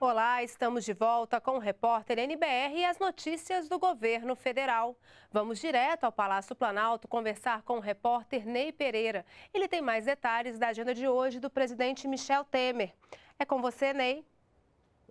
Olá, estamos de volta com o repórter NBR e as notícias do governo federal. Vamos direto ao Palácio Planalto conversar com o repórter Ney Pereira. Ele tem mais detalhes da agenda de hoje do presidente Michel Temer. É com você, Ney.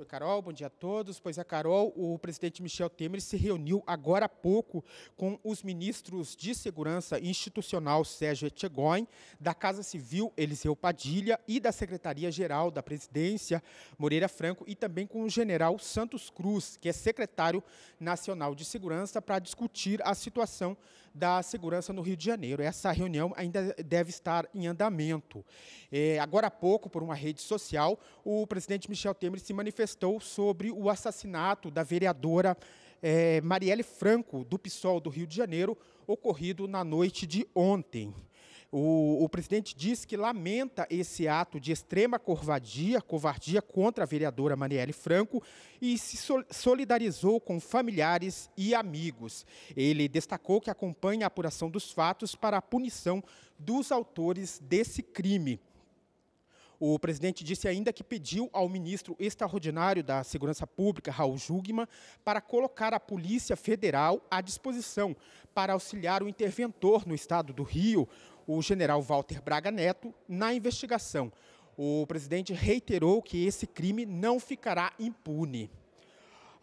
Oi, Carol, bom dia a todos. Pois a Carol, o presidente Michel Temer se reuniu agora há pouco com os ministros de Segurança Institucional Sérgio Etchegóin, da Casa Civil Eliseu Padilha e da Secretaria-Geral da Presidência Moreira Franco e também com o general Santos Cruz, que é secretário nacional de Segurança, para discutir a situação da segurança no Rio de Janeiro. Essa reunião ainda deve estar em andamento. É, agora há pouco, por uma rede social, o presidente Michel Temer se manifestou sobre o assassinato da vereadora é, Marielle Franco, do PSOL do Rio de Janeiro, ocorrido na noite de ontem. O, o, presidente disse que lamenta esse ato de extrema covardia, covardia contra a vereadora Marielle Franco e se solidarizou com familiares e amigos. Ele destacou que acompanha a apuração dos fatos para a punição dos autores desse crime. O presidente disse ainda que pediu ao ministro extraordinário da Segurança Pública, Raul Jugman, para colocar a Polícia Federal à disposição para auxiliar o interventor no estado do Rio, o general Walter Braga Neto na investigação. O presidente reiterou que esse crime não ficará impune.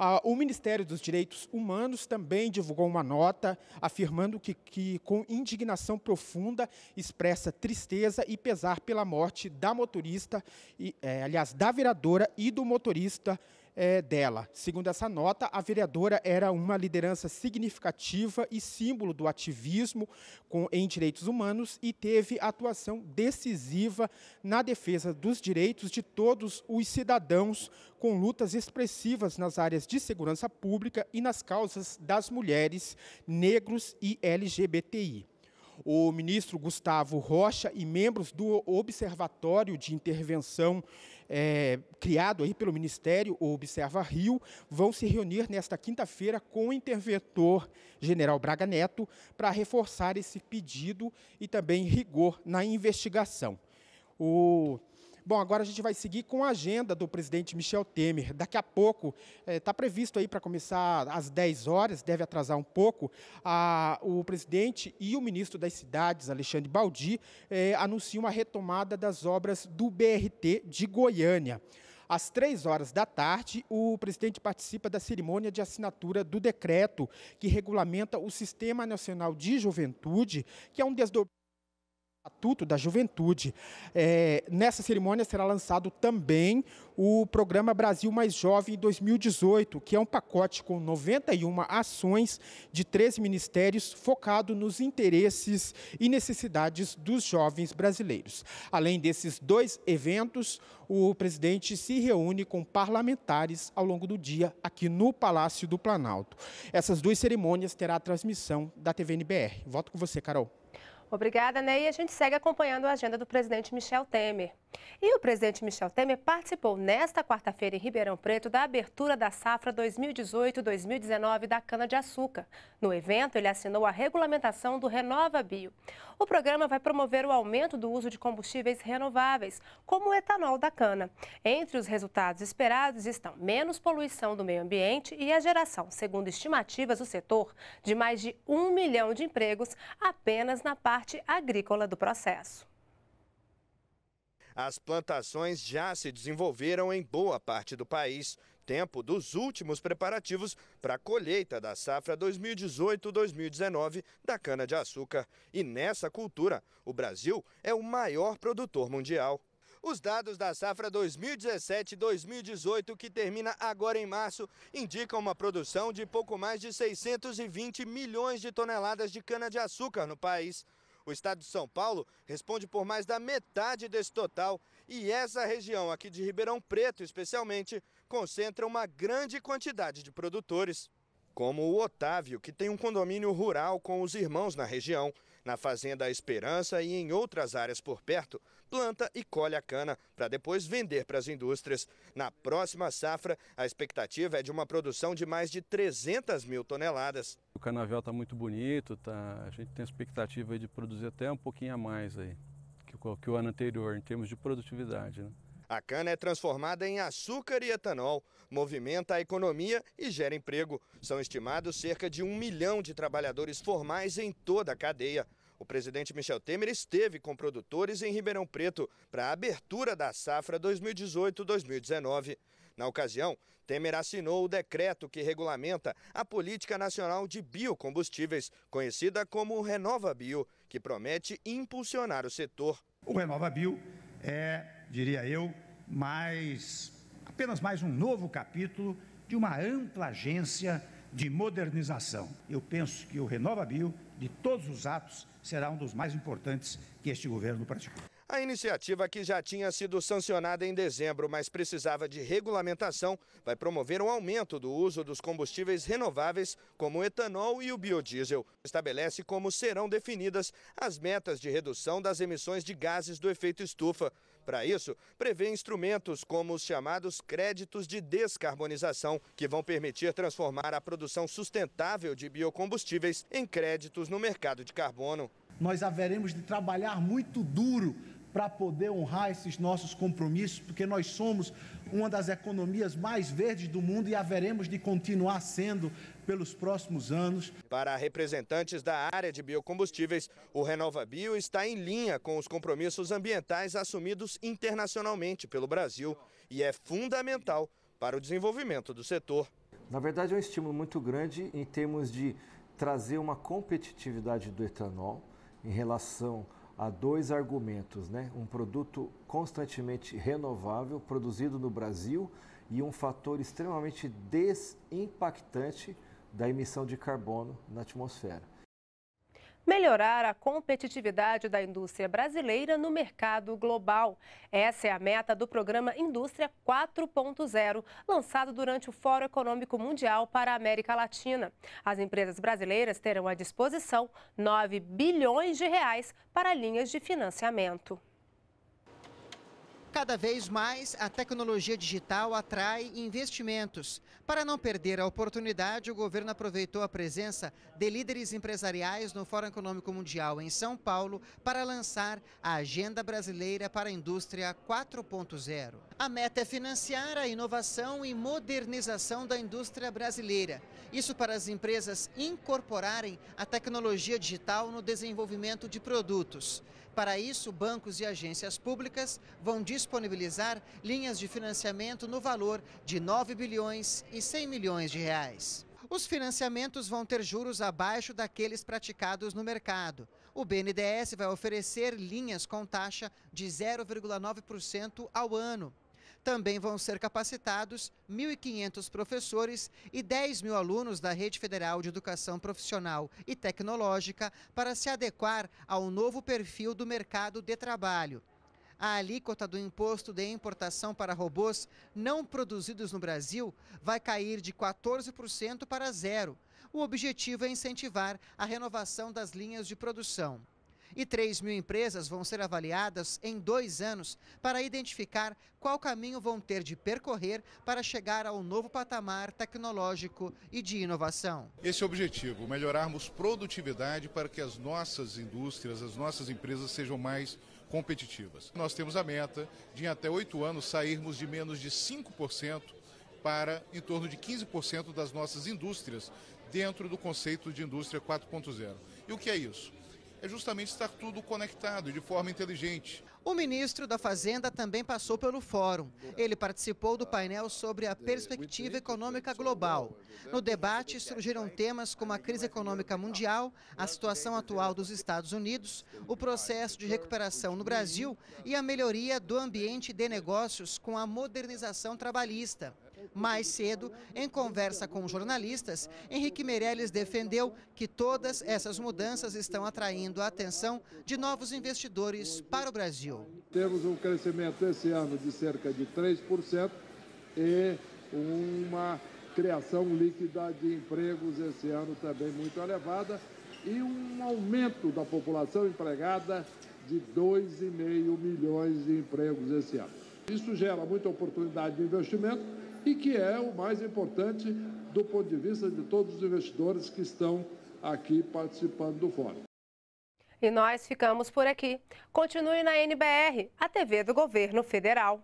Ah, o Ministério dos Direitos Humanos também divulgou uma nota afirmando que, que, com indignação profunda, expressa tristeza e pesar pela morte da motorista, e, é, aliás, da vereadora e do motorista é, dela. Segundo essa nota, a vereadora era uma liderança significativa e símbolo do ativismo com, em direitos humanos e teve atuação decisiva na defesa dos direitos de todos os cidadãos, com lutas expressivas nas áreas de segurança pública e nas causas das mulheres, negros e LGBTI o ministro Gustavo Rocha e membros do Observatório de Intervenção é, criado aí pelo Ministério, Observa Rio, vão se reunir nesta quinta-feira com o interventor general Braga Neto para reforçar esse pedido e também rigor na investigação. O Bom, agora a gente vai seguir com a agenda do presidente Michel Temer. Daqui a pouco, está eh, previsto aí para começar às 10 horas, deve atrasar um pouco, a, o presidente e o ministro das Cidades, Alexandre Baldi, eh, anunciam a retomada das obras do BRT de Goiânia. Às três horas da tarde, o presidente participa da cerimônia de assinatura do decreto que regulamenta o Sistema Nacional de Juventude, que é um desdobramento Estatuto da Juventude. É, nessa cerimônia será lançado também o programa Brasil Mais Jovem 2018, que é um pacote com 91 ações de 13 ministérios focado nos interesses e necessidades dos jovens brasileiros. Além desses dois eventos, o presidente se reúne com parlamentares ao longo do dia aqui no Palácio do Planalto. Essas duas cerimônias terá a transmissão da TVNBR. Volto com você, Carol. Obrigada, Ney. E a gente segue acompanhando a agenda do presidente Michel Temer. E o presidente Michel Temer participou nesta quarta-feira em Ribeirão Preto da abertura da safra 2018-2019 da cana-de-açúcar. No evento, ele assinou a regulamentação do Renova Bio. O programa vai promover o aumento do uso de combustíveis renováveis, como o etanol da cana. Entre os resultados esperados estão menos poluição do meio ambiente e a geração, segundo estimativas do setor, de mais de um milhão de empregos apenas na parte agrícola do processo. As plantações já se desenvolveram em boa parte do país, tempo dos últimos preparativos para a colheita da safra 2018-2019 da cana-de-açúcar. E nessa cultura, o Brasil é o maior produtor mundial. Os dados da safra 2017-2018, que termina agora em março, indicam uma produção de pouco mais de 620 milhões de toneladas de cana-de-açúcar no país. O estado de São Paulo responde por mais da metade desse total e essa região aqui de Ribeirão Preto, especialmente, concentra uma grande quantidade de produtores. Como o Otávio, que tem um condomínio rural com os irmãos na região. Na fazenda Esperança e em outras áreas por perto, planta e colhe a cana para depois vender para as indústrias. Na próxima safra, a expectativa é de uma produção de mais de 300 mil toneladas. O canavial está muito bonito, tá? a gente tem expectativa de produzir até um pouquinho a mais aí que, que o ano anterior, em termos de produtividade. Né? A cana é transformada em açúcar e etanol, movimenta a economia e gera emprego. São estimados cerca de um milhão de trabalhadores formais em toda a cadeia. O presidente Michel Temer esteve com produtores em Ribeirão Preto para a abertura da safra 2018-2019. Na ocasião, Temer assinou o decreto que regulamenta a Política Nacional de Biocombustíveis, conhecida como Renova Bio, que promete impulsionar o setor. O Renova Bio é, diria eu, mais apenas mais um novo capítulo de uma ampla agência de modernização. Eu penso que o Renova Bio, de todos os atos, será um dos mais importantes que este governo praticou. A iniciativa, que já tinha sido sancionada em dezembro, mas precisava de regulamentação, vai promover um aumento do uso dos combustíveis renováveis, como o etanol e o biodiesel. Estabelece como serão definidas as metas de redução das emissões de gases do efeito estufa. Para isso, prevê instrumentos como os chamados créditos de descarbonização, que vão permitir transformar a produção sustentável de biocombustíveis em créditos no mercado de carbono. Nós haveremos de trabalhar muito duro para poder honrar esses nossos compromissos, porque nós somos uma das economias mais verdes do mundo e haveremos de continuar sendo pelos próximos anos. Para representantes da área de biocombustíveis, o Renova Bio está em linha com os compromissos ambientais assumidos internacionalmente pelo Brasil e é fundamental para o desenvolvimento do setor. Na verdade, é um estímulo muito grande em termos de trazer uma competitividade do etanol em relação a dois argumentos, né? Um produto constantemente renovável, produzido no Brasil e um fator extremamente desimpactante da emissão de carbono na atmosfera melhorar a competitividade da indústria brasileira no mercado global. Essa é a meta do programa Indústria 4.0, lançado durante o Fórum Econômico Mundial para a América Latina. As empresas brasileiras terão à disposição 9 bilhões de reais para linhas de financiamento. Cada vez mais, a tecnologia digital atrai investimentos. Para não perder a oportunidade, o governo aproveitou a presença de líderes empresariais no Fórum Econômico Mundial em São Paulo para lançar a Agenda Brasileira para a Indústria 4.0. A meta é financiar a inovação e modernização da indústria brasileira. Isso para as empresas incorporarem a tecnologia digital no desenvolvimento de produtos. Para isso, bancos e agências públicas vão disponibilizar linhas de financiamento no valor de 9 bilhões e 100 milhões de reais. Os financiamentos vão ter juros abaixo daqueles praticados no mercado. O BNDES vai oferecer linhas com taxa de 0,9% ao ano. Também vão ser capacitados 1.500 professores e 10 mil alunos da Rede Federal de Educação Profissional e Tecnológica para se adequar ao novo perfil do mercado de trabalho. A alíquota do imposto de importação para robôs não produzidos no Brasil vai cair de 14% para zero. O objetivo é incentivar a renovação das linhas de produção e 3 mil empresas vão ser avaliadas em dois anos para identificar qual caminho vão ter de percorrer para chegar ao novo patamar tecnológico e de inovação. Esse é o objetivo, melhorarmos produtividade para que as nossas indústrias, as nossas empresas sejam mais competitivas. Nós temos a meta de em até oito anos sairmos de menos de 5% para em torno de 15% das nossas indústrias dentro do conceito de indústria 4.0. E o que é isso? É justamente estar tudo conectado de forma inteligente. O ministro da Fazenda também passou pelo fórum. Ele participou do painel sobre a perspectiva econômica global. No debate surgiram temas como a crise econômica mundial, a situação atual dos Estados Unidos, o processo de recuperação no Brasil e a melhoria do ambiente de negócios com a modernização trabalhista. Mais cedo, em conversa com jornalistas, Henrique Meirelles defendeu que todas essas mudanças estão atraindo a atenção de novos investidores para o Brasil. Temos um crescimento esse ano de cerca de 3% e uma criação líquida de empregos esse ano também muito elevada e um aumento da população empregada de 2,5 milhões de empregos esse ano. Isso gera muita oportunidade de investimento e que é o mais importante do ponto de vista de todos os investidores que estão aqui participando do fórum. E nós ficamos por aqui. Continue na NBR, a TV do Governo Federal.